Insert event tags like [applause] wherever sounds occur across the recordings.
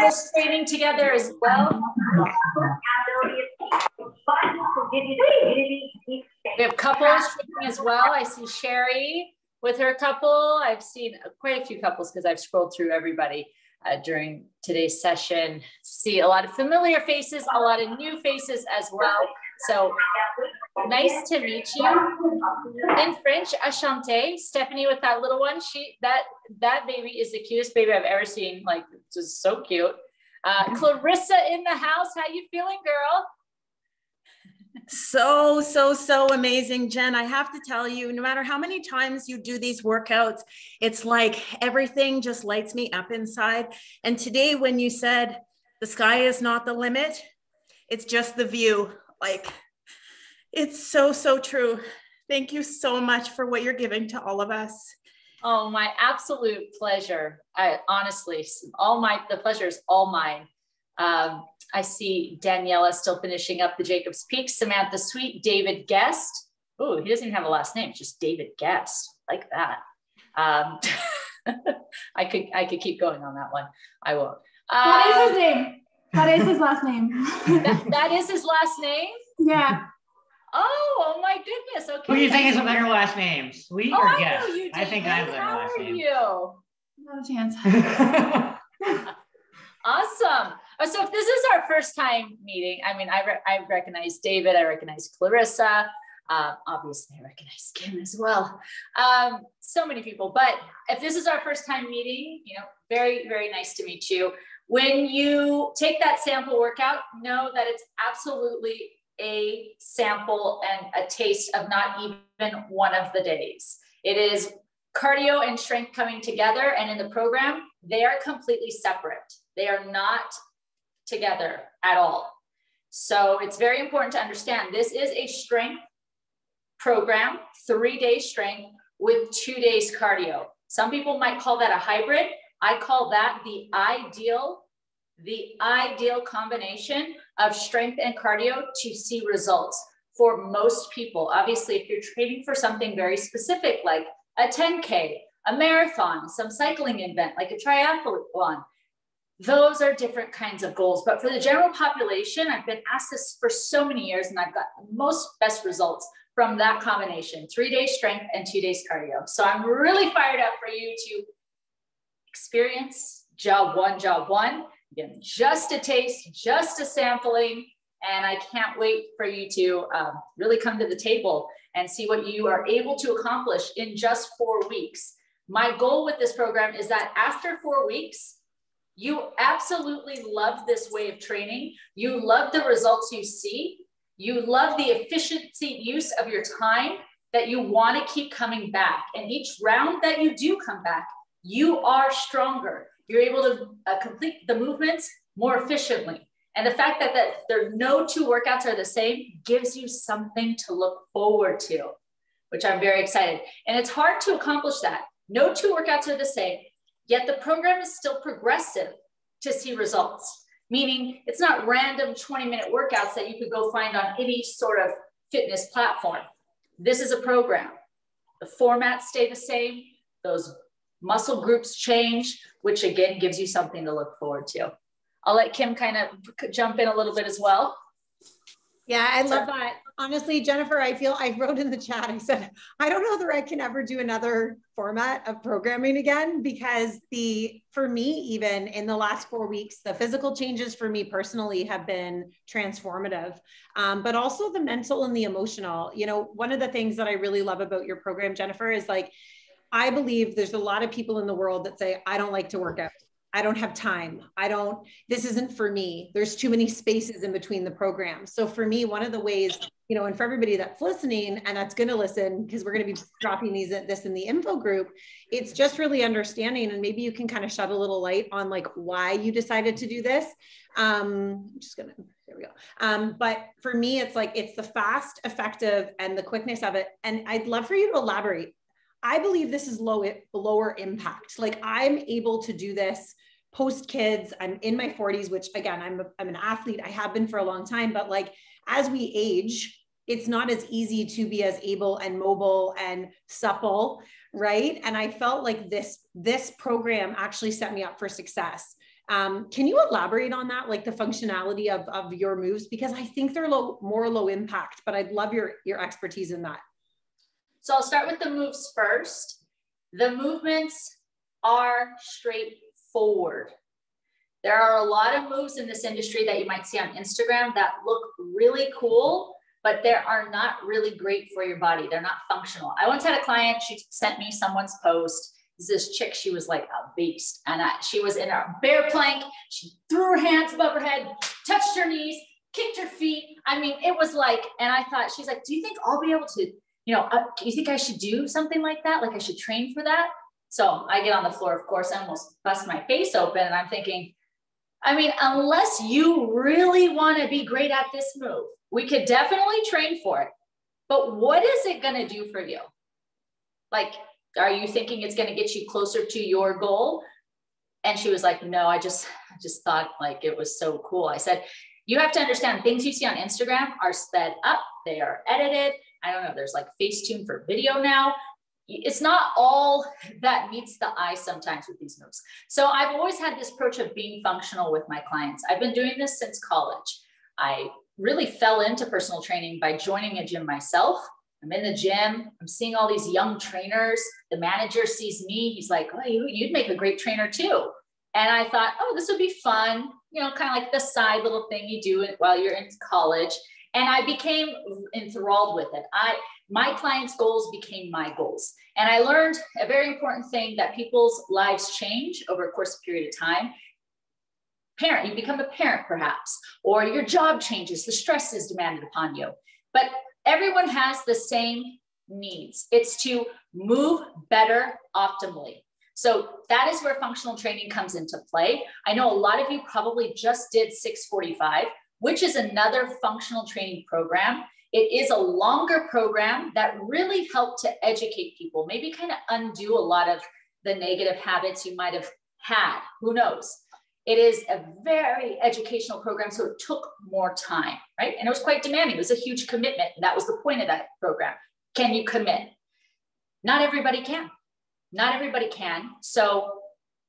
this training together as well. We have couples training as well. I see Sherry with her couple. I've seen quite a few couples because I've scrolled through everybody uh, during today's session. See a lot of familiar faces, a lot of new faces as well. So nice to meet you. In French, Ashante, Stephanie with that little one. She that that baby is the cutest baby I've ever seen. Like just so cute. Uh, Clarissa in the house. How you feeling, girl? So, so, so amazing, Jen. I have to tell you, no matter how many times you do these workouts, it's like everything just lights me up inside. And today, when you said the sky is not the limit, it's just the view. Like, it's so, so true. Thank you so much for what you're giving to all of us. Oh, my absolute pleasure. I honestly, all my, the pleasure is all mine. Um, I see Daniela still finishing up the Jacobs Peak, Samantha Sweet, David Guest. Oh, he doesn't even have a last name, just David Guest, like that. Um, [laughs] I could I could keep going on that one. I won't. Um, what is his name? What is his last name? [laughs] that, that is his last name. Yeah. Oh, oh my goodness. Okay. Who do you think is a better last name? Sweet oh, or I Guest? I think I have a better How last are name. you? No chance. [laughs] [laughs] awesome. Oh, so if this is our first time meeting, I mean, I, re- I recognize David, I recognize Clarissa, uh, obviously I recognize Kim as well. Um, so many people, but if this is our first time meeting, you know, very, very nice to meet you. When you take that sample workout, know that it's absolutely a sample and a taste of not even one of the days. It is cardio and strength coming together. And in the program, they are completely separate. They are not together at all. So it's very important to understand this is a strength program, three days strength with two days cardio. Some people might call that a hybrid. I call that the ideal, the ideal combination of strength and cardio to see results for most people. Obviously, if you're training for something very specific, like a 10K, a marathon, some cycling event, like a triathlon, those are different kinds of goals. But for the general population, I've been asked this for so many years and I've got most best results from that combination, three days strength and two days cardio. So I'm really fired up for you to experience job one, job one. Again, just a taste, just a sampling. And I can't wait for you to um, really come to the table and see what you are able to accomplish in just four weeks. My goal with this program is that after four weeks, you absolutely love this way of training. You love the results you see. You love the efficiency use of your time that you want to keep coming back. And each round that you do come back, you are stronger. You're able to uh, complete the movements more efficiently. And the fact that, that there no two workouts are the same gives you something to look forward to, which I'm very excited. And it's hard to accomplish that. No two workouts are the same. Yet the program is still progressive to see results, meaning it's not random 20 minute workouts that you could go find on any sort of fitness platform. This is a program. The formats stay the same, those muscle groups change, which again gives you something to look forward to. I'll let Kim kind of jump in a little bit as well. Yeah, I love that. Honestly, Jennifer, I feel I wrote in the chat, I said, I don't know that I can ever do another format of programming again because the, for me, even in the last four weeks, the physical changes for me personally have been transformative, um, but also the mental and the emotional. You know, one of the things that I really love about your program, Jennifer, is like, I believe there's a lot of people in the world that say, I don't like to work out. I don't have time. I don't, this isn't for me. There's too many spaces in between the programs. So for me, one of the ways, you know, and for everybody that's listening and that's going to listen, because we're going to be dropping these this in the info group, it's just really understanding. And maybe you can kind of shed a little light on like why you decided to do this. Um, I'm just going to, there we go. Um, but for me, it's like, it's the fast, effective, and the quickness of it. And I'd love for you to elaborate I believe this is low lower impact. Like I'm able to do this post kids. I'm in my 40s, which again, I'm, a, I'm an athlete. I have been for a long time, but like as we age, it's not as easy to be as able and mobile and supple, right? And I felt like this this program actually set me up for success. Um, can you elaborate on that, like the functionality of, of your moves? Because I think they're low, more low impact, but I'd love your, your expertise in that. So I'll start with the moves first. The movements are straightforward. There are a lot of moves in this industry that you might see on Instagram that look really cool, but they are not really great for your body. They're not functional. I once had a client, she sent me someone's post. This chick, she was like a beast. And I, she was in a bear plank. She threw her hands above her head, touched her knees, kicked her feet. I mean, it was like, and I thought, she's like, do you think I'll be able to, you know, uh, do you think I should do something like that? Like I should train for that? So I get on the floor, of course, I almost bust my face open. And I'm thinking, I mean, unless you really want to be great at this move, we could definitely train for it. But what is it going to do for you? Like, are you thinking it's going to get you closer to your goal? And she was like, no, I just, I just thought like it was so cool. I said, you have to understand things you see on Instagram are sped up. They are edited. I don't know. There's like Facetune for video now. It's not all that meets the eye sometimes with these moves. So I've always had this approach of being functional with my clients. I've been doing this since college. I really fell into personal training by joining a gym myself. I'm in the gym. I'm seeing all these young trainers. The manager sees me. He's like, oh, you, you'd make a great trainer too. And I thought, oh, this would be fun. You know, kind of like the side little thing you do while you're in college. And I became enthralled with it. I my clients' goals became my goals. And I learned a very important thing that people's lives change over a course of period of time parent, you become a parent perhaps, or your job changes, the stress is demanded upon you. But everyone has the same needs. It's to move better optimally. So that is where functional training comes into play. I know a lot of you probably just did 645, which is another functional training program. It is a longer program that really helped to educate people, maybe kind of undo a lot of the negative habits you might have had. Who knows? It is a very educational program, so it took more time, right? And it was quite demanding. It was a huge commitment. and That was the point of that program. Can you commit? Not everybody can. Not everybody can. So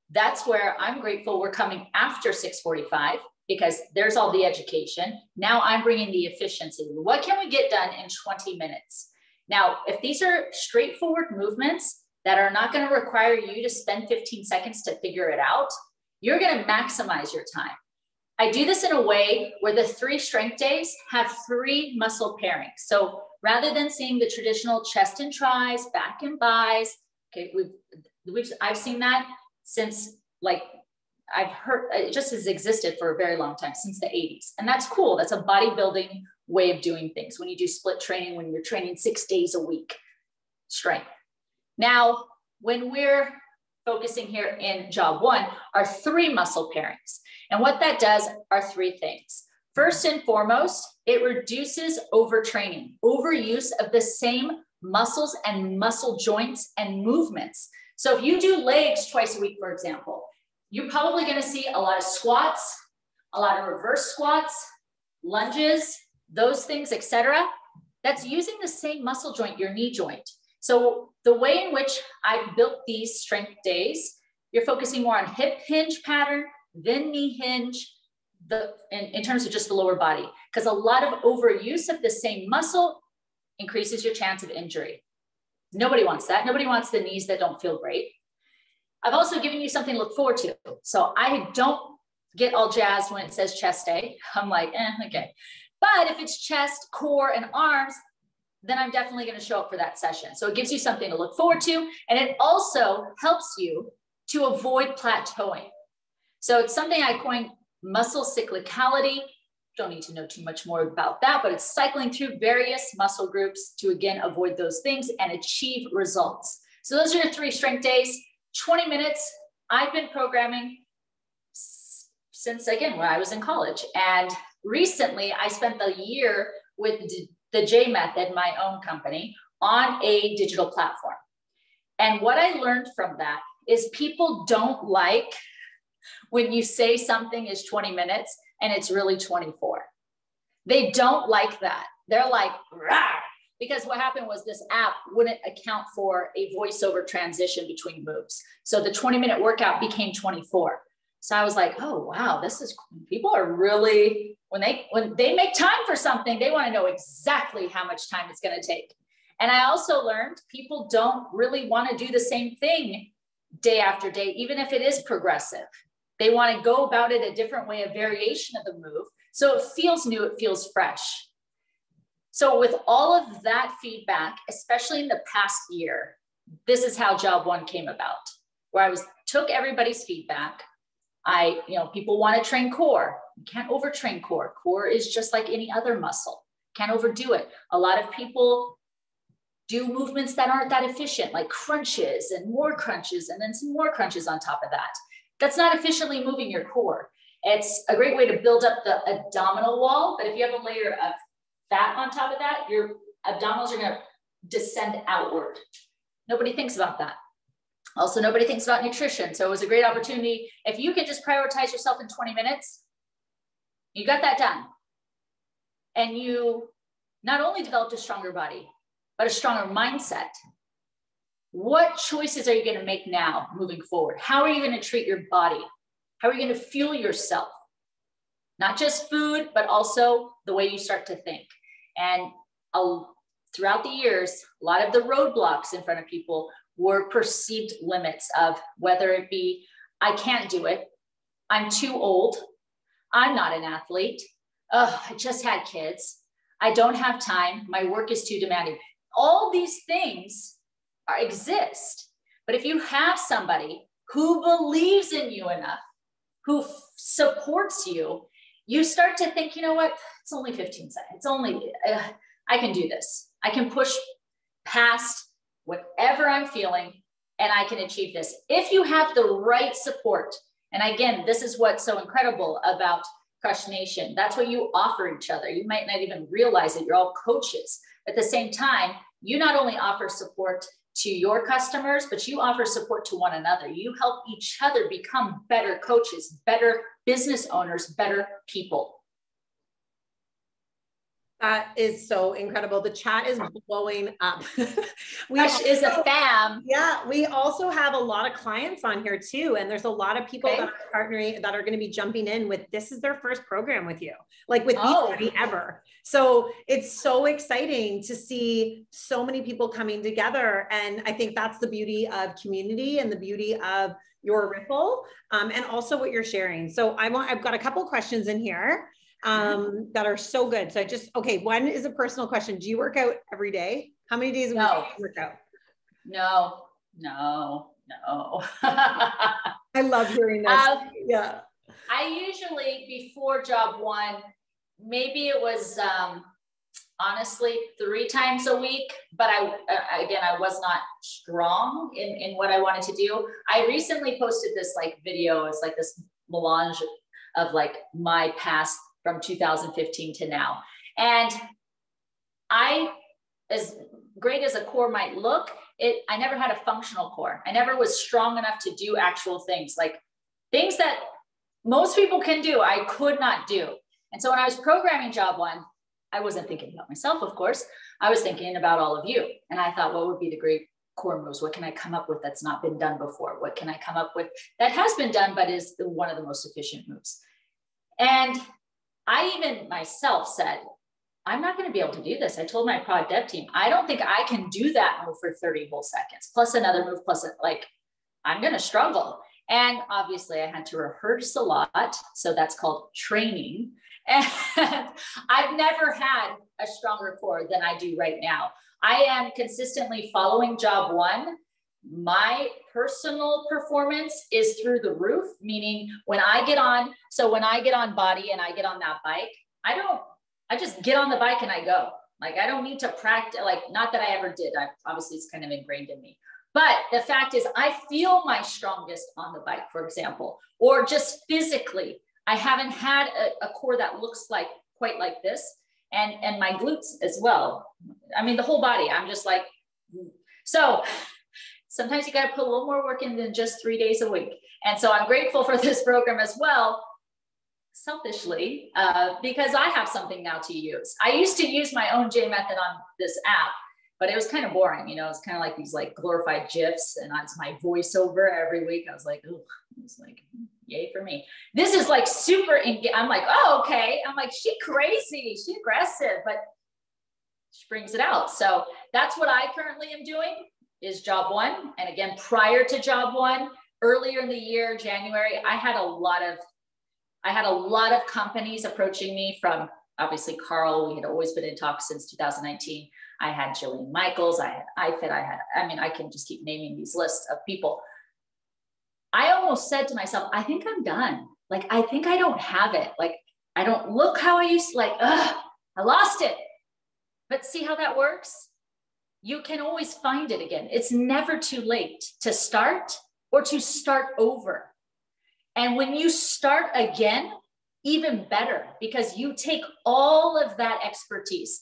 that's where I'm grateful we're coming after 645 because there's all the education. Now I'm bringing the efficiency. What can we get done in 20 minutes? Now, if these are straightforward movements that are not going to require you to spend 15 seconds to figure it out, you're going to maximize your time. I do this in a way where the three strength days have three muscle pairings. So rather than seeing the traditional chest and tris, back and bis, okay, we've, we've I've seen that since like I've heard uh, it just has existed for a very long time since the 80s. And that's cool. That's a bodybuilding way of doing things. When you do split training, when you're training six days a week, strength. Now, when we're focusing here in job one are three muscle pairings. And what that does are three things. First and foremost, it reduces overtraining, overuse of the same muscles and muscle joints and movements. So if you do legs twice a week, for example, you're probably going to see a lot of squats, a lot of reverse squats, lunges, those things, etc. That's using the same muscle joint, your knee joint. So the way in which I built these strength days, you're focusing more on hip hinge pattern, then knee hinge, the, in, in terms of just the lower body, because a lot of overuse of the same muscle increases your chance of injury. Nobody wants that. Nobody wants the knees that don't feel great. I've also given you something to look forward to. So I don't get all jazzed when it says chest day. [laughs] I'm like, eh, okay. But if it's chest, core, and arms, then I'm definitely going to show up for that session. So it gives you something to look forward to. And it also helps you to avoid plateauing. So it's something I coined muscle cyclicality. Don't need to know too much more about that, but it's cycling through various muscle groups to again avoid those things and achieve results. So those are your three strength days, 20 minutes. I've been programming since again when I was in college. And recently I spent the year with the J Method, my own company, on a digital platform. And what I learned from that is people don't like when you say something is 20 minutes and it's really 24. They don't like that. They're like, Rah! Because what happened was this app wouldn't account for a voiceover transition between moves. So the 20 minute workout became 24. So I was like, oh wow, this is people are really when they when they make time for something, they want to know exactly how much time it's going to take. And I also learned people don't really want to do the same thing day after day, even if it is progressive. They want to go about it a different way, a variation of the move. So it feels new, it feels fresh. So, with all of that feedback, especially in the past year, this is how Job One came about, where I was took everybody's feedback. I, you know, people want to train core. You can't overtrain core. Core is just like any other muscle. Can't overdo it. A lot of people do movements that aren't that efficient, like crunches and more crunches, and then some more crunches on top of that. That's not efficiently moving your core. It's a great way to build up the abdominal wall, but if you have a layer of fat on top of that, your abdominals are gonna descend outward. Nobody thinks about that. Also, nobody thinks about nutrition. So it was a great opportunity. If you can just prioritize yourself in 20 minutes, you got that done. And you not only developed a stronger body, but a stronger mindset. What choices are you going to make now moving forward? How are you going to treat your body? How are you going to fuel yourself? Not just food, but also the way you start to think. And throughout the years, a lot of the roadblocks in front of people were perceived limits of whether it be, I can't do it, I'm too old, I'm not an athlete, I just had kids, I don't have time, my work is too demanding. All these things are, exist. But if you have somebody who believes in you enough, who f- supports you, you start to think, you know what? It's only 15 seconds. It's only, uh, I can do this. I can push past whatever I'm feeling and I can achieve this. If you have the right support, and again, this is what's so incredible about Crush Nation. That's what you offer each other. You might not even realize it. You're all coaches. At the same time, you not only offer support to your customers, but you offer support to one another. You help each other become better coaches, better business owners, better people. That is so incredible. The chat is blowing up. [laughs] we also, is a fam. Yeah, we also have a lot of clients on here too, and there's a lot of people okay. that are partnering that are going to be jumping in with this is their first program with you, like with oh. anybody ever. So it's so exciting to see so many people coming together, and I think that's the beauty of community and the beauty of your ripple, um, and also what you're sharing. So I want I've got a couple questions in here. Mm-hmm. um, that are so good. So I just, okay, one is a personal question. Do you work out every day? How many days a week no. do you work out? No, no, no. [laughs] I love hearing that. Um, yeah. I usually, before job one, maybe it was um, honestly three times a week, but I, uh, again, I was not strong in, in what I wanted to do. I recently posted this like video, it's like this melange of like my past from 2015 to now. And I, as great as a core might look, it I never had a functional core. I never was strong enough to do actual things like things that most people can do, I could not do. And so when I was programming job one, I wasn't thinking about myself, of course. I was thinking about all of you. And I thought, what would be the great core moves? What can I come up with that's not been done before? What can I come up with that has been done, but is one of the most efficient moves? And I even myself said, I'm not going to be able to do this. I told my prod dev team, I don't think I can do that move for 30 whole seconds, plus another move, plus like, I'm going to struggle. And obviously, I had to rehearse a lot. So that's called training. [laughs] And I've never had a stronger core than I do right now. I am consistently following job one my personal performance is through the roof meaning when i get on so when i get on body and i get on that bike i don't i just get on the bike and i go. Like i don't need to practice like not that i ever did I, obviously it's kind of ingrained in me. But the fact is i feel my strongest on the bike for example or just physically. I haven't had a, a core that looks like quite like this and and my glutes as well. I mean the whole body i'm just like mm. so sometimes you got to put a little more work in than just three days a week. And so I'm grateful for this program as well, selfishly, uh, because I have something now to use. I used to use my own J method on this app. but it was kind of boring. You know, it's kind of like these like glorified GIFs and it's my voiceover every week. I was like, oh, it's like, yay for me. This is like super, I'm like, oh, okay. I'm like, she crazy, she aggressive, but she brings it out. So that's what I currently am doing is job one. And again, prior to job one, earlier in the year, January, I had a lot of, I had a lot of companies approaching me from obviously Carl, we had always been in talks since 2019. I had Jillian Michaels, I had iFit, I had, I mean, I can just keep naming these lists of people. I almost said to myself, I think I'm done. Like, I think I don't have it. Like, I don't look how I used to, like, ugh, I lost it. But see how that works? You can always find it again. It's never too late to start or to start over. And when you start again, even better because you take all of that expertise,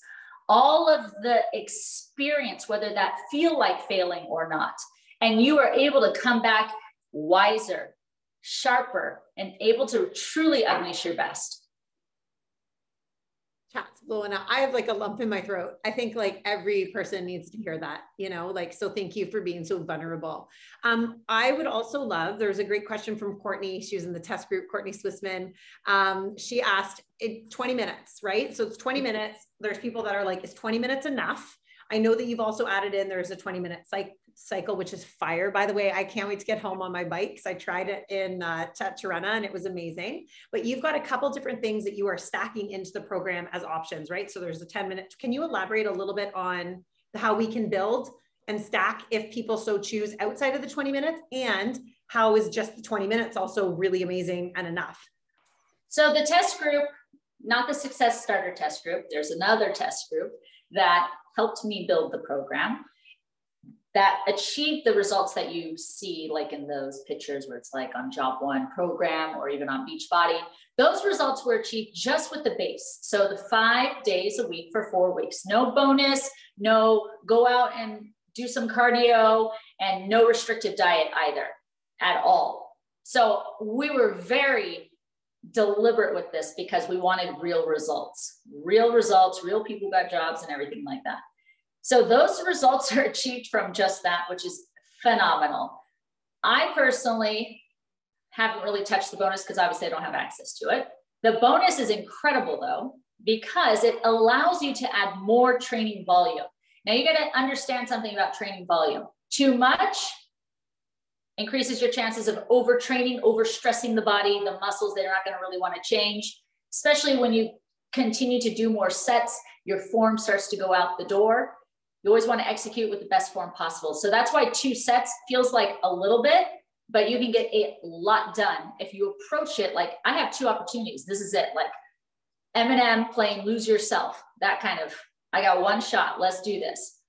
all of the experience, whether that feel like failing or not, and you are able to come back wiser, sharper, and able to truly unleash your best chat's blowing up. I have like a lump in my throat. I think like every person needs to hear that, you know, like, so thank you for being so vulnerable. Um, I would also love, there's a great question from Courtney. She was in the test group, Courtney Swissman. Um, she asked it 20 minutes, right? So it's 20 minutes. There's people that are like, is 20 minutes enough? I know that you've also added in, there's a 20 minute psych cycle, which is fire. By the way, I can't wait to get home on my bike because I tried it in uh, Tirana and it was amazing. But you've got a couple different things that you are stacking into the program as options, right? So there's a 10 minute. Can you elaborate a little bit on how we can build and stack if people so choose outside of the 20 minutes? And how is just the 20 minutes also really amazing and enough? So the test group, not the success starter test group, there's another test group that helped me build the program that achieve the results that you see like in those pictures where it's like on job one program or even on beachbody those results were achieved just with the base. So the five days a week for four weeks no bonus no go out and do some cardio and no restrictive diet either at all. So we were very deliberate with this because we wanted real results real results real people got jobs and everything like that so those results [laughs] are achieved from just that, which is phenomenal. I personally haven't really touched the bonus because obviously I don't have access to it. The bonus is incredible though, because it allows you to add more training volume. Now you got to understand something about training volume. Too much increases your chances of overtraining, overstressing the body, the muscles that are not going to really want to change, especially when you continue to do more sets, your form starts to go out the door. You always want to execute with the best form possible. So that's why two sets feels like a little bit, but you can get a lot done if you approach it like I have two opportunities. This is it, like Eminem playing Lose Yourself, that kind of, I got one shot, let's do this.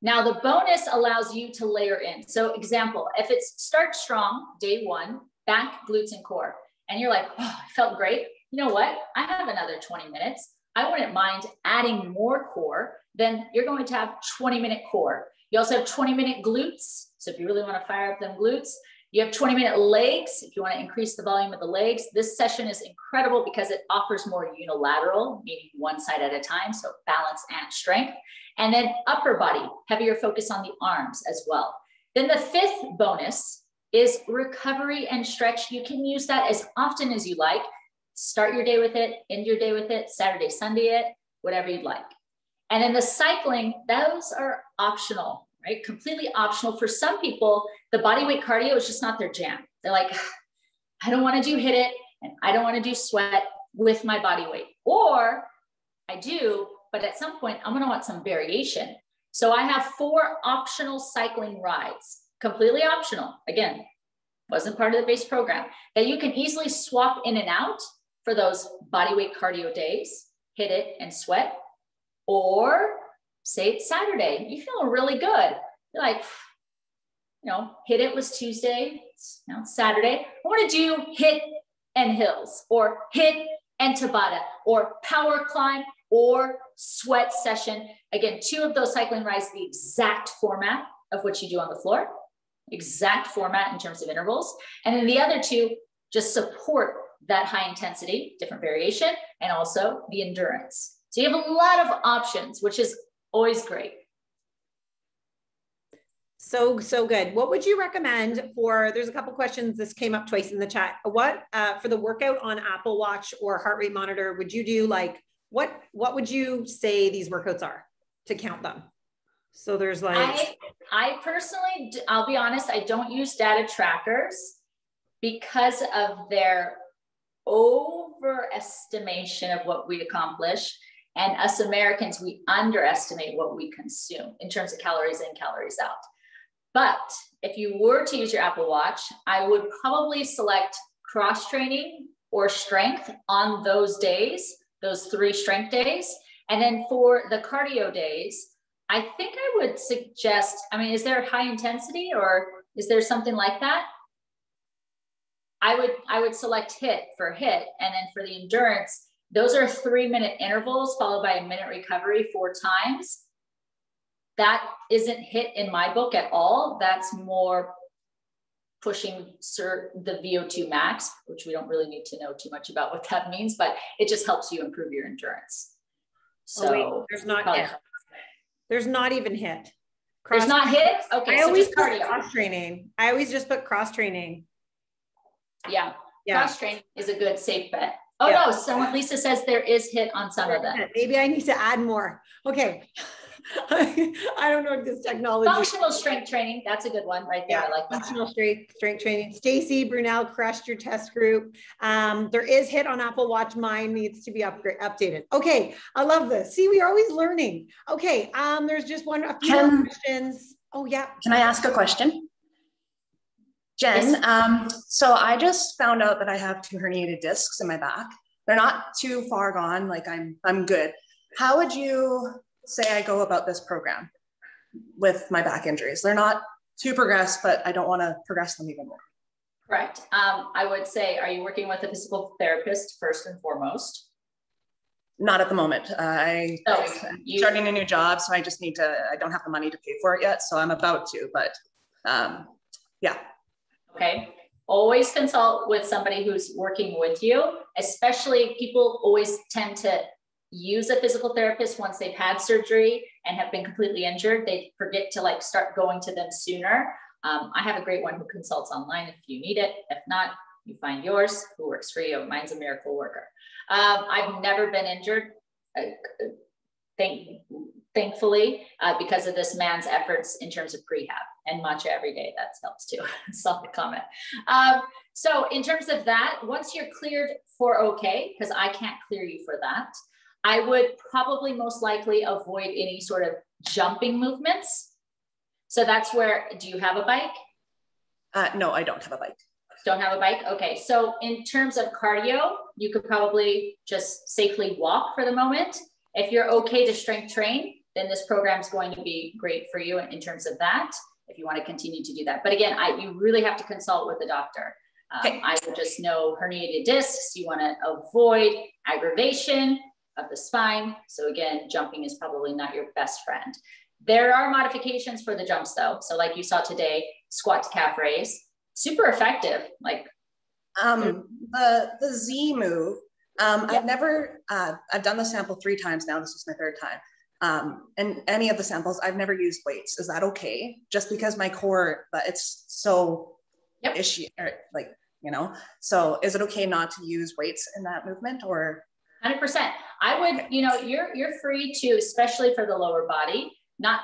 Now the bonus allows you to layer in. So example, if it's start strong, day one, back, glutes and core, and you're like, oh, I felt great. You know what? I have another 20 minutes. I wouldn't mind adding more core then you're going to have 20 minute core. You also have 20 minute glutes. So if you really want to fire up them glutes, you have 20 minute legs. If you want to increase the volume of the legs, this session is incredible because it offers more unilateral, meaning one side at a time. So balance and strength. And then upper body, heavier focus on the arms as well. Then the fifth bonus is recovery and stretch. You can use that as often as you like. Start your day with it, end your day with it, Saturday, Sunday it, whatever you'd like. And in the cycling, those are optional, right? Completely optional. For some people, the body weight cardio is just not their jam. They're like, I don't want to do hit it and I don't want to do sweat with my body weight. Or I do, but at some point I'm going to want some variation. So I have four optional cycling rides, completely optional. Again, wasn't part of the base program that you can easily swap in and out for those body weight cardio days, hit it and sweat or say it's Saturday, you feel really good. You're like, you know, hit it was Tuesday, now it's Saturday. I want to do HIIT and hills or hit and Tabata or power climb or sweat session. Again, two of those cycling rides, the exact format of what you do on the floor, exact format in terms of intervals. And then the other two just support that high intensity, different variation, and also the endurance. So you have a lot of options, which is always great. So, so good. What would you recommend for, there's a couple questions, this came up twice in the chat. What, uh, for the workout on Apple Watch or heart rate monitor, would you do like, what, what would you say these workouts are to count them? So there's like, I, I personally, I'll be honest, I don't use data trackers because of their overestimation of what we accomplish. And us Americans, we underestimate what we consume in terms of calories in, calories out. But if you were to use your Apple Watch, I would probably select cross training or strength on those days, those three strength days. And then for the cardio days, I think I would suggest, I mean, is there high intensity or is there something like that? I would I would select hit for hit, And then for the endurance, those are three minute intervals followed by a minute recovery four times. That isn't HIIT in my book at all. That's more pushing the VO2 max, which we don't really need to know too much about what [laughs] that means, but it just helps you improve your endurance. Oh, so oh, wait, there's not HIIT. There's not even hit. Cross there's not HIIT. Okay, I so always put cross training. I always just put cross training. Yeah. yeah. Cross training is a good safe bet. Oh yeah. no, someone Lisa says there is HIIT on some of them. Maybe I need to add more. Okay. [laughs] I, don't know if this technology. Functional strength training. That's a good one right there. Yeah, I like that. Functional strength strength training. Stacy Brunel crushed your test group. Um, there is HIIT on Apple Watch. Mine needs to be upgrade updated. Okay, I love this. See, we're always learning. Okay, um, there's just one a few can, questions. Oh yeah. Can I ask a question? Jen, um, so I just found out that I have two herniated discs in my back. They're not too far gone, like I'm I'm good. How would you say I go about this program with my back injuries? They're not too progressed, but I don't want to progress them even more. Correct. Um, I would say, are you working with a physical therapist first and foremost? Not at the moment. Uh, I, so I'm you, starting a new job, so I just need to. I don't have the money to pay for it yet, so I'm about to. But um, yeah, Okay. Always consult with somebody who's working with you, especially people always tend to use a physical therapist once they've had surgery and have been completely injured. They forget to like start going to them sooner. Um, I have a great one who consults online if you need it. If not, you find yours who works for you. Mine's a miracle worker. Um, I've never been injured. Uh, thank, thankfully, uh, because of this man's efforts in terms of prehab and matcha every day. That helps too. [laughs] The comment. Um, so in terms of that, once you're cleared for okay, because I can't clear you for that, I would probably most likely avoid any sort of jumping movements. So that's where, do you have a bike? Uh, no, I don't have a bike. Don't have a bike? Okay. So in terms of cardio, you could probably just safely walk for the moment. If you're okay to strength train, then this program is going to be great for you in terms of that if you want to continue to do that. But again, I, you really have to consult with a doctor. Um, okay. I would just know herniated discs. You want to avoid aggravation of the spine. So again, jumping is probably not your best friend. There are modifications for the jumps though. So like you saw today, squat to calf raise, super effective. Like um, the the Z move. Um, yeah. I've never uh, I've done the sample three times now. This was my third time. Um, and any of the samples, I've never used weights. Is that okay? Just because my core, but it's so yep. issue, or like you know. So is it okay not to use weights in that movement, or? Hundred percent. I would, you know, you're you're free to, especially for the lower body, not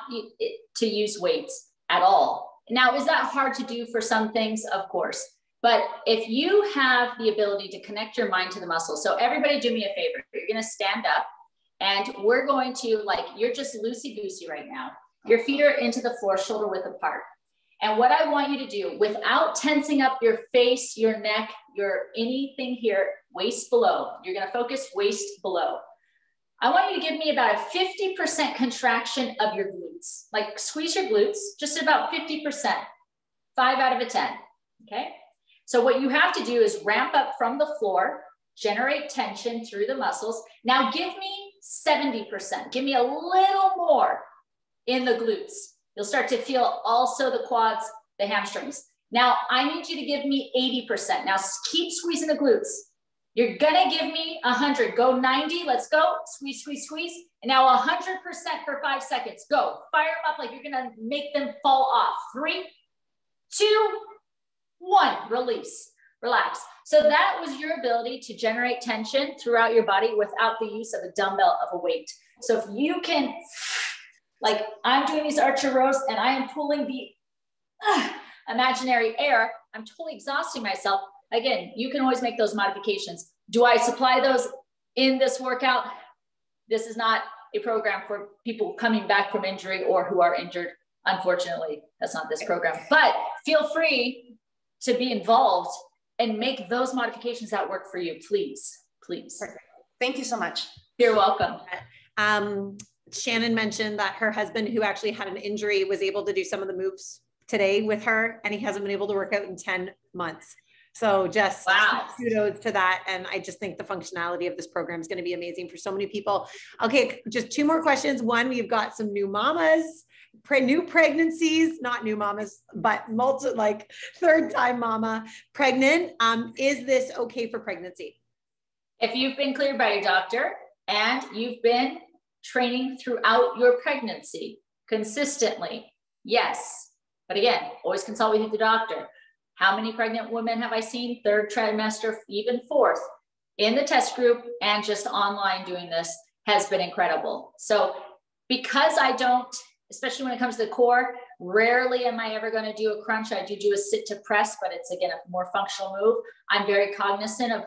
to use weights at all. Now, is that hard to do for some things? Of course. But if you have the ability to connect your mind to the muscle, so everybody do me a favor. You're going to stand up and we're going to like, you're just loosey goosey right now. Your feet are into the floor, shoulder width apart. And what I want you to do without tensing up your face, your neck, your anything here, waist below, you're to focus waist below. I want you to give me about a 50% contraction of your glutes. Like squeeze your glutes, just about 50%, five out of a 10. Okay. So what you have to do is ramp up from the floor, generate tension through the muscles. Now give me 70%. Give me a little more in the glutes. You'll start to feel also the quads, the hamstrings. Now I need you to give me 80%. Now keep squeezing the glutes. You're gonna give me 100. Go 90. Let's go. Squeeze, squeeze, squeeze. And now 100% for five seconds. Go. Fire them up like you're gonna make them fall off. Three, two, one. Release. Relax. So that was your ability to generate tension throughout your body without the use of a dumbbell of a weight. So if you can, like I'm doing these archer rows and I am pulling the uh, imaginary air, I'm totally exhausting myself. Again, you can always make those modifications. Do I supply those in this workout? This is not a program for people coming back from injury or who are injured. Unfortunately, that's not this program, but feel free to be involved and make those modifications that work for you, please, please. Perfect. Thank you so much. You're welcome. Um, Shannon mentioned that her husband, who actually had an injury, was able to do some of the moves today with her, and he hasn't been able to work out in 10 months. So just wow. kudos to that. And I just think the functionality of this program is going to be amazing for so many people. Okay, just two more questions. One, we've got some new mamas, pre- new pregnancies, not new mamas, but multi like third time mama pregnant. Um, is this okay for pregnancy? If you've been cleared by your doctor and you've been training throughout your pregnancy consistently, yes. But again, always consult with the doctor. How many pregnant women have I seen? Third trimester, even fourth, in the test group and just online doing this has been incredible. So, because I don't, especially when it comes to the core, rarely am I ever going to do a crunch. I do do a sit to press, but it's again a more functional move. I'm very cognizant of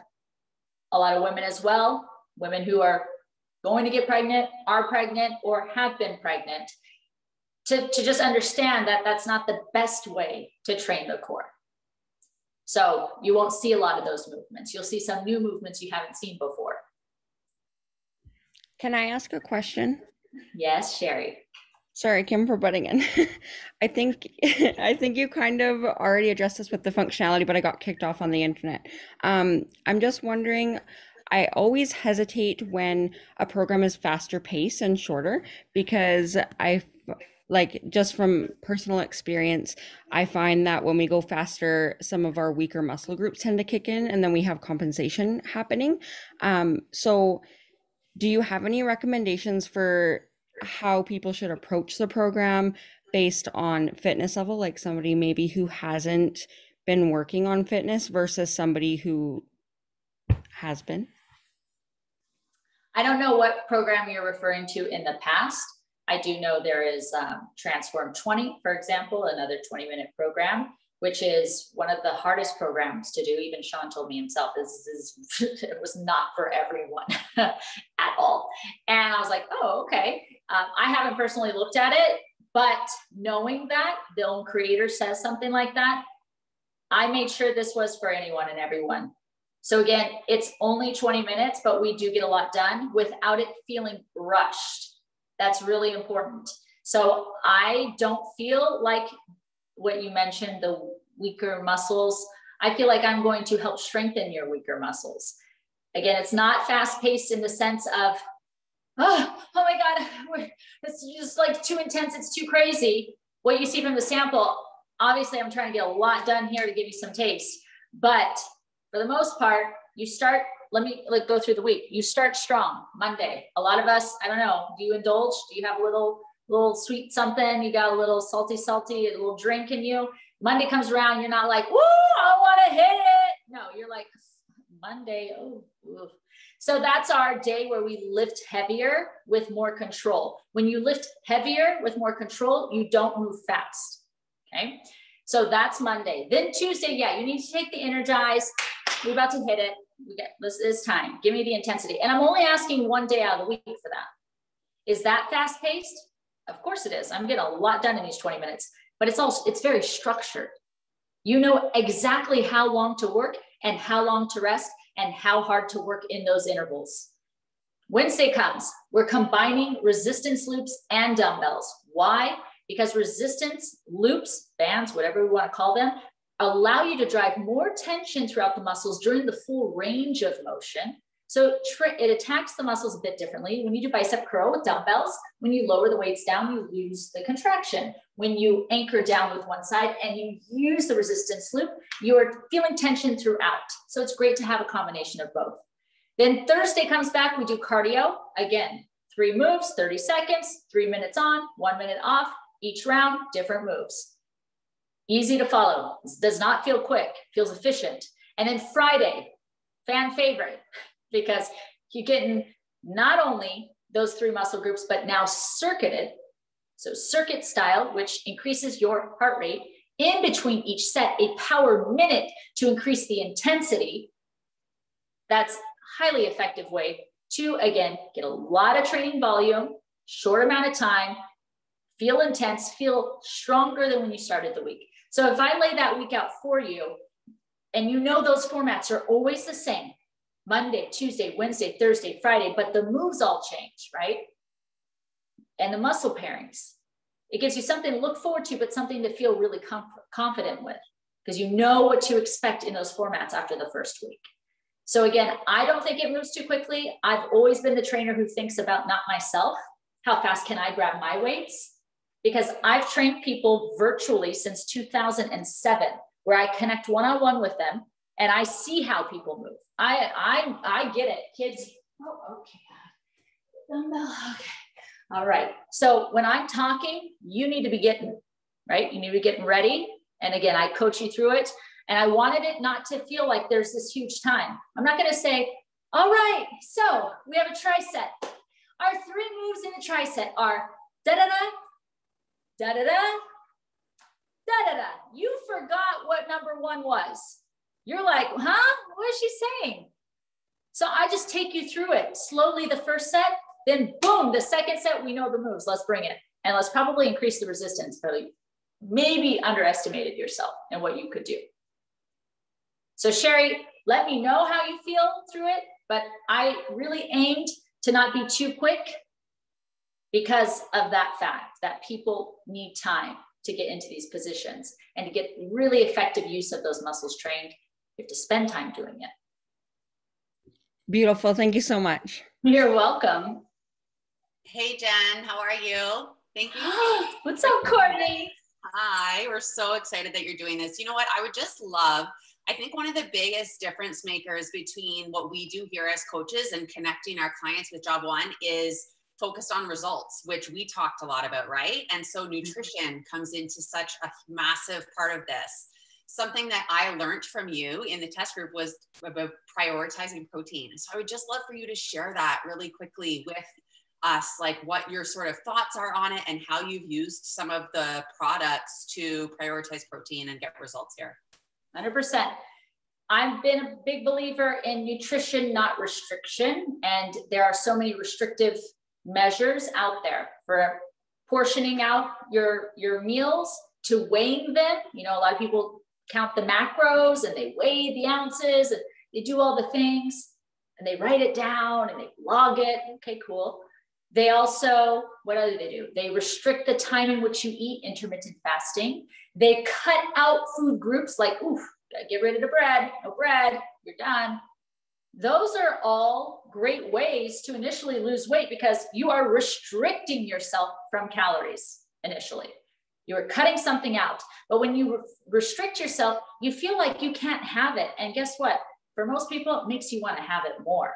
a lot of women as well, women who are going to get pregnant, are pregnant, or have been pregnant, to, to just understand that that's not the best way to train the core. So you won't see a lot of those movements. You'll see some new movements you haven't seen before. Can I ask a question? Yes, Sherry. Sorry, Kim, for butting in. I think [laughs] I think you kind of already addressed this with the functionality, but I got kicked off on the internet. Um, I'm just wondering. I always hesitate when a program is faster paced and shorter because I like just from personal experience i find that when we go faster some of our weaker muscle groups tend to kick in and then we have compensation happening um, so do you have any recommendations for how people should approach the program based on fitness level like somebody maybe who hasn't been working on fitness versus somebody who has been? I don't know what program you're referring to in the past. I do know there is um, Transform 20, for example, another 20 minute program, which is one of the hardest programs to do. Even Shaun told me himself, this is, [laughs] it was not for everyone [laughs] at all. And I was like, oh, okay. Um, I haven't personally looked at it, but knowing that the own creator says something like that, I made sure this was for anyone and everyone. So again, it's only 20 minutes, but we do get a lot done without it feeling rushed that's really important. So I don't feel like what you mentioned, the weaker muscles. I feel like I'm going to help strengthen your weaker muscles. Again, it's not fast paced in the sense of, oh, oh my God, [laughs] it's just like too intense, it's too crazy. What you see from the sample, obviously, I'm trying to get a lot done here to give you some taste. But for the most part, you start let me like go through the week. You start strong Monday. A lot of us, I don't know, do you indulge? Do you have a little little sweet something? You got a little salty, salty, a little drink in you. Monday comes around, you're not like, woo, I want to hit it. No, you're like Monday. Oh, oof. so that's our day where we lift heavier with more control. When you lift heavier with more control, you don't move fast. Okay. So that's Monday. Then Tuesday, yeah, you need to take the energize. We're about to hit it we get this is time. Give me the intensity. And I'm only asking one day out of the week for that. Is that fast paced? Of course it is. I'm getting a lot done in these 20 minutes, but it's also it's very structured. You know exactly how long to work and how long to rest and how hard to work in those intervals. Wednesday comes, we're combining resistance loops and dumbbells. Why? Because resistance loops, bands, whatever we want to call them, allow you to drive more tension throughout the muscles during the full range of motion. So it attacks the muscles a bit differently. When you do bicep curl with dumbbells, when you lower the weights down, you lose the contraction. When you anchor down with one side and you use the resistance loop, you're feeling tension throughout. So it's great to have a combination of both. Then Thursday comes back, we do cardio. Again, three moves, 30 seconds, three minutes on, one minute off, each round, different moves. Easy to follow, does not feel quick, feels efficient. And then Friday, fan favorite, because you're getting not only those three muscle groups, but now circuited. So circuit style, which increases your heart rate in between each set, a power minute to increase the intensity. That's highly effective way to, again, get a lot of training volume, short amount of time, feel intense, feel stronger than when you started the week. So if I lay that week out for you, and you know those formats are always the same, Monday, Tuesday, Wednesday, Thursday, Friday, but the moves all change, right? And the muscle pairings. It gives you something to look forward to, but something to feel really confident with because you know what to expect in those formats after the first week. So again, I don't think it moves too quickly. I've always been the trainer who thinks about not myself, how fast can I grab my weights? Because I've trained people virtually since 2007, where I connect one-on-one with them and I see how people move. I I I get it. Kids, oh, okay. Okay. All right. So when I'm talking, you need to be getting right. You need to be getting ready. And again, I coach you through it. And I wanted it not to feel like there's this huge time. I'm not going to say, all right, so we have a tricep. Our three moves in the tricep are da da da, da da da, da da da. You forgot what number one was. You're like, huh? What is she saying? So I just take you through it slowly the first set, then boom, the second set, we know the moves. Let's bring it. And let's probably increase the resistance. Probably maybe underestimated yourself and what you could do. So Sherry, let me know how you feel through it, but I really aimed to not be too quick because of that fact that people need time to get into these positions and to get really effective use of those muscles trained you have to spend time doing it. Beautiful. Thank you so much. You're welcome. Hey, Jen, how are you? Thank you. [gasps] What's up, Courtney? Hi, we're so excited that you're doing this. You know what? I would just love, I think one of the biggest difference makers between what we do here as coaches and connecting our clients with Job One is focused on results, which we talked a lot about, right? And so mm-hmm. nutrition comes into such a massive part of this something that I learned from you in the test group was about prioritizing protein. So I would just love for you to share that really quickly with us, like what your sort of thoughts are on it and how you've used some of the products to prioritize protein and get results here. 100%. I've been a big believer in nutrition, not restriction. And there are so many restrictive measures out there for portioning out your, your meals to weighing them. You know, a lot of people count the macros and they weigh the ounces and they do all the things and they write it down and they log it. Okay, cool. They also, what do they do? They restrict the time in which you eat intermittent fasting. They cut out food groups like, oof, get rid of the bread, no bread, you're done. Those are all great ways to initially lose weight because you are restricting yourself from calories initially. You're cutting something out. But when you re- restrict yourself, you feel like you can't have it. And guess what? For most people, it makes you want to have it more.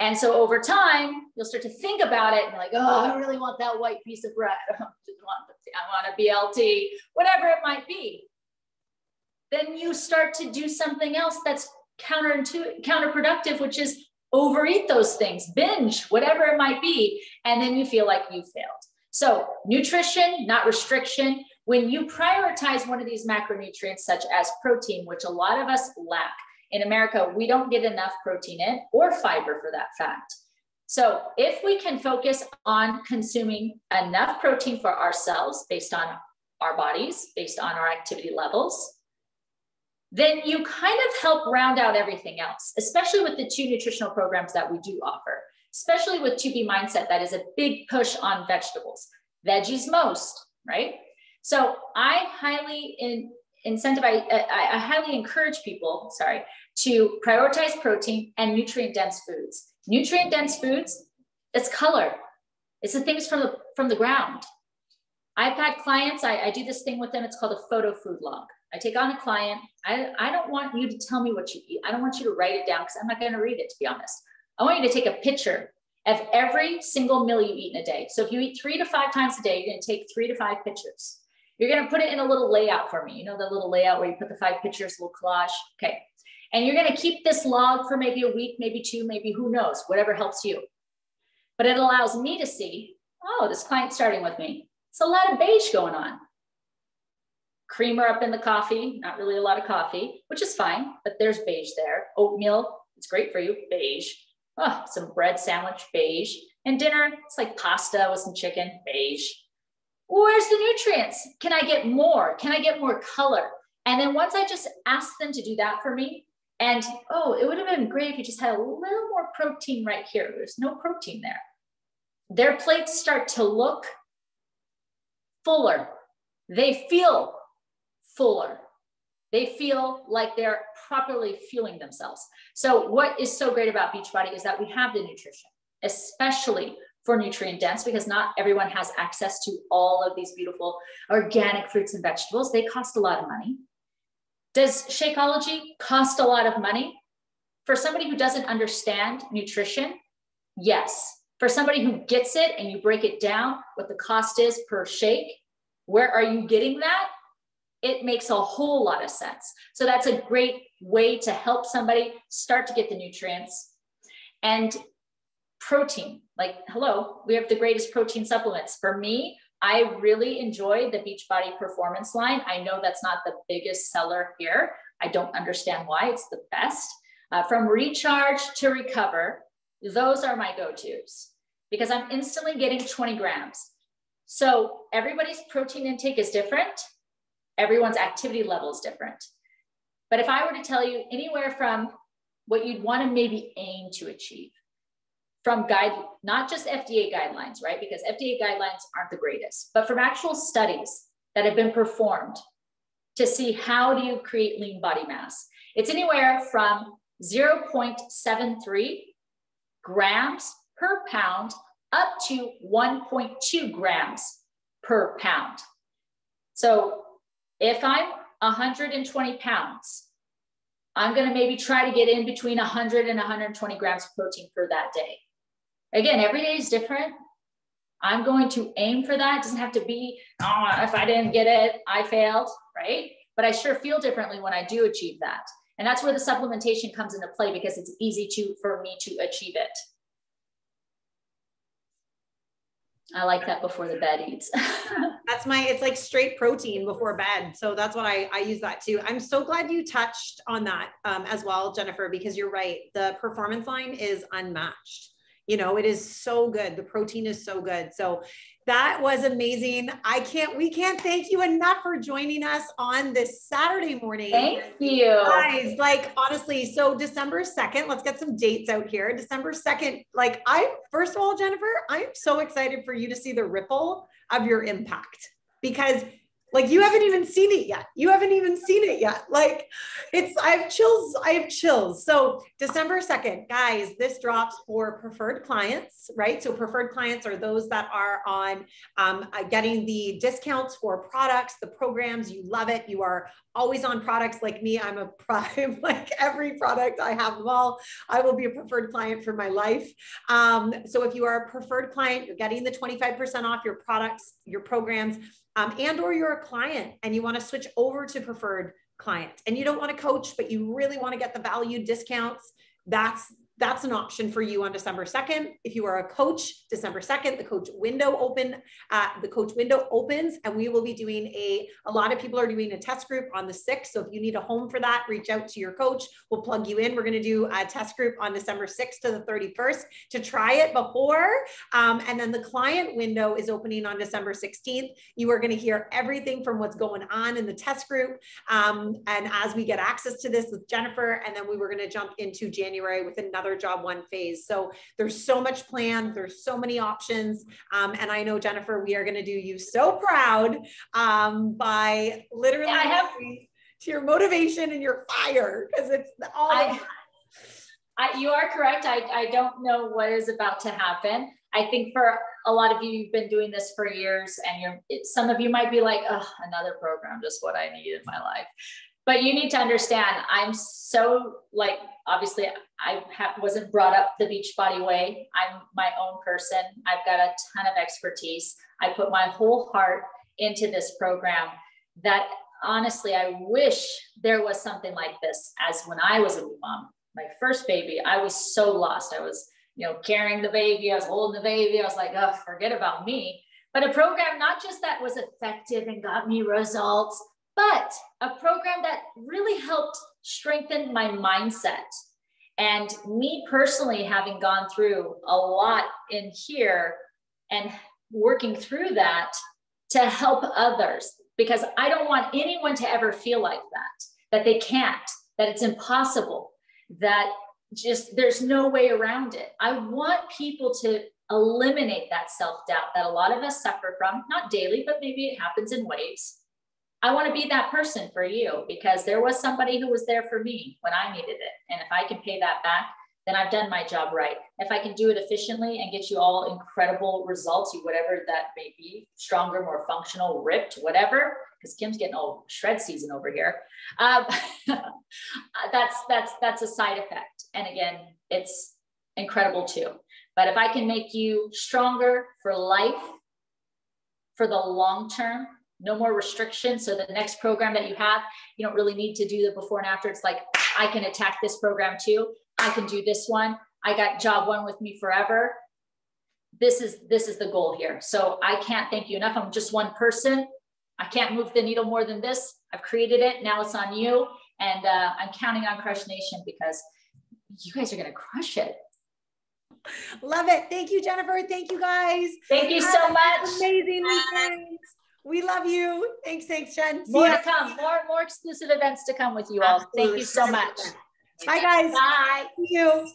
And so over time, you'll start to think about it and like, oh, I really want that white piece of bread. [laughs] I want a BLT, whatever it might be. Then you start to do something else that's counterintuitive, counterproductive, which is overeat those things, binge, whatever it might be. And then you feel like you failed. So nutrition, not restriction. When you prioritize one of these macronutrients, such as protein, which a lot of us lack in America, we don't get enough protein in or fiber for that fact. So if we can focus on consuming enough protein for ourselves based on our bodies, based on our activity levels, then you kind of help round out everything else, especially with the two nutritional programs that we do offer especially with 2B mindset, that is a big push on vegetables, veggies most, right? So I highly in, incentivize, uh, I, I highly encourage people, sorry, to prioritize protein and nutrient dense foods. Nutrient dense foods, it's color. It's the things from the from the ground. I've had clients, I, I do this thing with them, it's called a photo food log. I take on a client. I, I don't want you to tell me what you eat. I don't want you to write it down because I'm not going to read it, to be honest. I want you to take a picture of every single meal you eat in a day. So if you eat three to five times a day, you're going to take three to five pictures. You're going to put it in a little layout for me. You know, the little layout where you put the five pictures, little collage. Okay. And you're going to keep this log for maybe a week, maybe two, maybe who knows, whatever helps you. But it allows me to see, oh, this client's starting with me. It's a lot of beige going on. Creamer up in the coffee, not really a lot of coffee, which is fine, but there's beige there. Oatmeal, it's great for you, beige. Oh, some bread sandwich, beige. And dinner, it's like pasta with some chicken, beige. Where's the nutrients? Can I get more? Can I get more color? And then once I just ask them to do that for me, and oh, it would have been great if you just had a little more protein right here. There's no protein there. Their plates start to look fuller. They feel fuller. They feel like they're properly fueling themselves. So, what is so great about Beachbody is that we have the nutrition, especially for nutrient dense, because not everyone has access to all of these beautiful organic fruits and vegetables. They cost a lot of money. Does Shakeology cost a lot of money? For somebody who doesn't understand nutrition, yes. For somebody who gets it and you break it down, what the cost is per shake, where are you getting that? It makes a whole lot of sense. So that's a great way to help somebody start to get the nutrients. And protein, like, hello, we have the greatest protein supplements. For me, I really enjoy the Beachbody Performance line. I know that's not the biggest seller here. I don't understand why it's the best. Uh, from recharge to recover, those are my go tos because I'm instantly getting 20 grams. So everybody's protein intake is different. Everyone's activity level is different. But if I were to tell you anywhere from what you'd want to maybe aim to achieve from guide, not just FDA guidelines, right? Because FDA guidelines aren't the greatest, but from actual studies that have been performed to see how do you create lean body mass. It's anywhere from 0.73 grams per pound up to 1.2 grams per pound. So if I'm 120 pounds, I'm going to maybe try to get in between 100 and 120 grams of protein for that day. Again, every day is different. I'm going to aim for that. It doesn't have to be, oh, if I didn't get it, I failed, right? But I sure feel differently when I do achieve that. And that's where the supplementation comes into play because it's easy to for me to achieve it. I like that before the bed eats. [laughs] that's my, it's like straight protein before bed. So that's what I, I use that too. I'm so glad you touched on that um, as well, Jennifer, because you're right. The performance line is unmatched you know it is so good the protein is so good so that was amazing. I can't we can't thank you enough for joining us on this saturday morning. Thank you. Guys like honestly so december 2nd let's get some dates out here. December 2nd like i first of all jennifer i'm so excited for you to see the ripple of your impact because like you haven't even seen it yet. You haven't even seen it yet. Like it's, I have chills. I have chills. So December 2nd, guys, this drops for preferred clients, right? So preferred clients are those that are on um, uh, getting the discounts for products, the programs. You love it. You are always on products like me. I'm a prime, [laughs] like every product I have them all. I will be a preferred client for my life. Um, so if you are a preferred client, you're getting the 25% off your products, your programs um, and or you're a client and you want to switch over to preferred client and you don't want to coach but you really want to get the value discounts. That's that's an option for you on December 2nd. If you are a coach, December 2nd, the coach window open, uh, the coach window opens and we will be doing a, a lot of people are doing a test group on the 6th. So if you need a home for that, reach out to your coach. We'll plug you in. We're going to do a test group on December 6th to the 31st to try it before. Um, and then the client window is opening on December 16th. You are going to hear everything from what's going on in the test group. Um, and as we get access to this with Jennifer, and then we were going to jump into January with another another job one phase. So there's so much planned, there's so many options. Um, and I know, Jennifer, we are going to do you so proud um, by literally. Yeah, I have to your motivation and your fire because it's all. I, I, you are correct. I, I don't know what is about to happen. I think for a lot of you, you've been doing this for years, and you're. It, some of you might be like, "Oh, another program, just what I need in my life." But you need to understand, I'm so like obviously I ha- wasn't brought up the Beachbody way. I'm my own person. I've got a ton of expertise. I put my whole heart into this program. That honestly, I wish there was something like this as when I was a new mom my first baby, I was so lost. I was, you know, carrying the baby, I was holding the baby. I was like, oh, forget about me. But a program not just that was effective and got me results, but a program that really helped strengthen my mindset. And me personally, having gone through a lot in here and working through that to help others, because I don't want anyone to ever feel like that, that they can't, that it's impossible that just there's no way around it. I want people to eliminate that self doubt that a lot of us suffer from, not daily, but maybe it happens in waves. I want to be that person for you because there was somebody who was there for me when I needed it. And if I can pay that back, then I've done my job right. If I can do it efficiently and get you all incredible results, whatever that may be, stronger, more functional, ripped, whatever, because Kim's getting old shred season over here. Um, [laughs] that's that's that's a side effect, and again, it's incredible too. But if I can make you stronger for life, for the long term, no more restrictions. So the next program that you have, you don't really need to do the before and after. It's like I can attack this program too. I can do this one. I got job one with me forever. This is this is the goal here. So I can't thank you enough. I'm just one person. I can't move the needle more than this. I've created it. Now it's on you. And uh, I'm counting on Crush Nation because you guys are going to crush it. Love it. Thank you, Jennifer. Thank you, guys. Thank you so much. Amazing weekend. We love you. Thanks, thanks, Jen. more to come. More, more exclusive events to come with you all. Absolutely. Thank you so much. Bye, guys. Bye. See you.